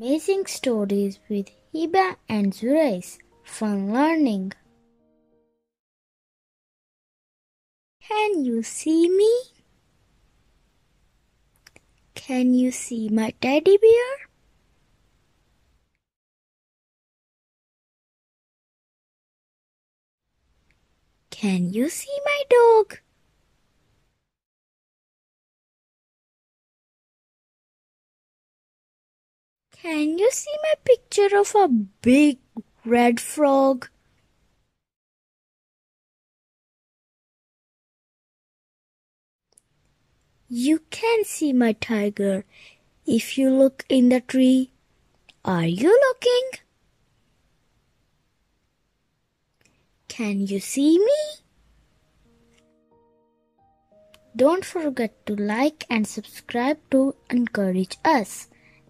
Amazing stories with Hiba and Zurais. Fun learning. Can you see me? Can you see my teddy bear? Can you see my dog? Can you see my picture of a big red frog? You can see my tiger if you look in the tree. Are you looking? Can you see me? Don't forget to like and subscribe to encourage us.